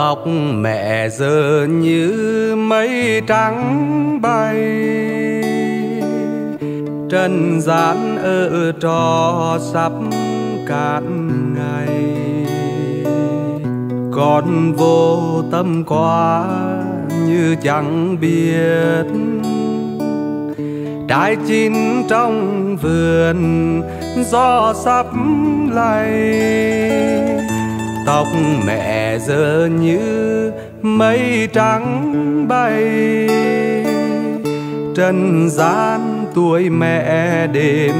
tóc mẹ giờ như mây trắng bay. Trần gian ở trò sắp cạn ngày. Con vô tâm quá như chẳng biết. Trái chín trong vườn gió sắp lay tóc mẹ giờ như mây trắng bay. Trần gian tuổi mẹ đêm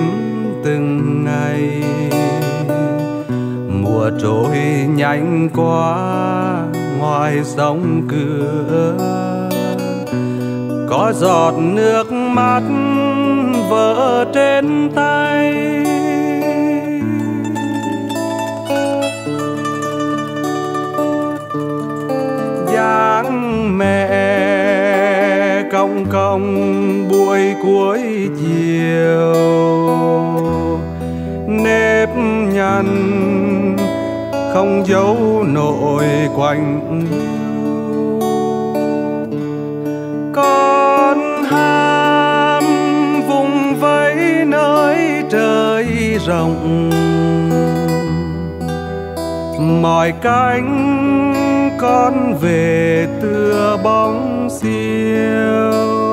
từng ngày. Mùa trôi nhanh quá ngoài sông cửa. Có giọt nước mắt vỡ trên tay. Buổi cuối chiều. Nếp nhăn không giấu nỗi quanh con ham vùng vẫy nơi trời rộng. Mỏi cánh con về tựa bóng xiêu.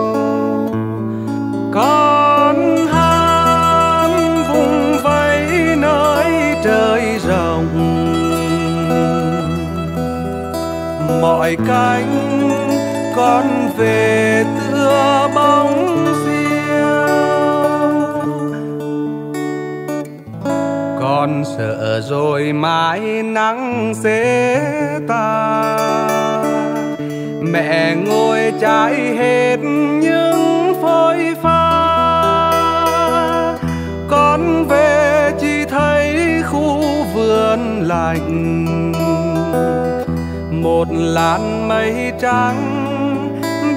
Mọi cánh con về tựa bóng siêu con sợ rồi mãi nắng sẽ ta. Mẹ ngồi trái hết những phôi pha. Con về chỉ thấy khu vườn lạnh một làn mây trắng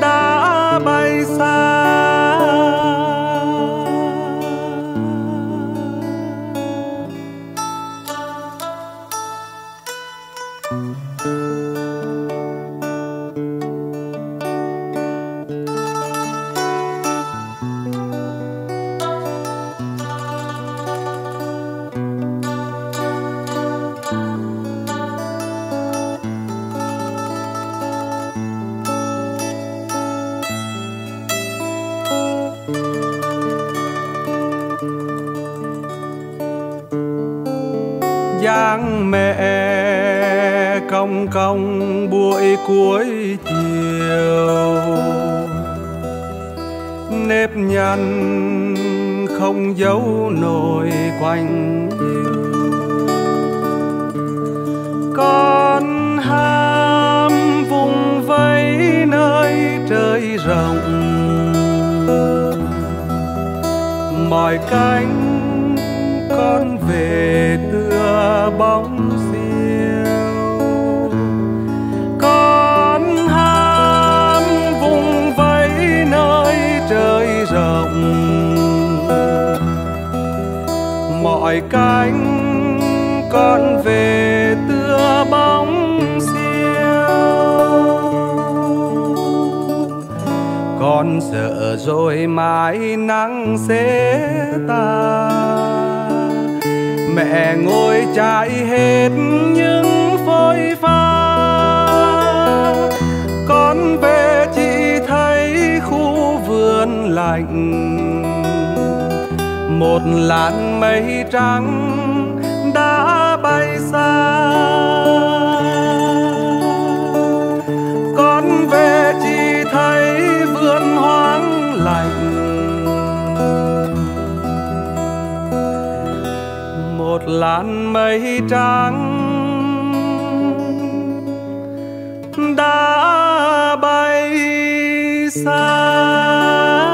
đã bay xa. Dáng mẹ cong cong buổi cuối chiều. Nếp nhăn không giấu nổi quanh yêu con ham vùng vẫy nơi trời rộng. Mọi cánh con về từ bóng diều con hát vùng vẫy nơi trời rộng. Mọi cánh con về tựa bóng con sợ rồi mãi nắng sẽ tan mẹ ngồi trải hết những phôi pha. Con về chỉ thấy khu vườn lạnh. Một làn mây trắng đã bay xa. Một làn mây trắng đã bay xa.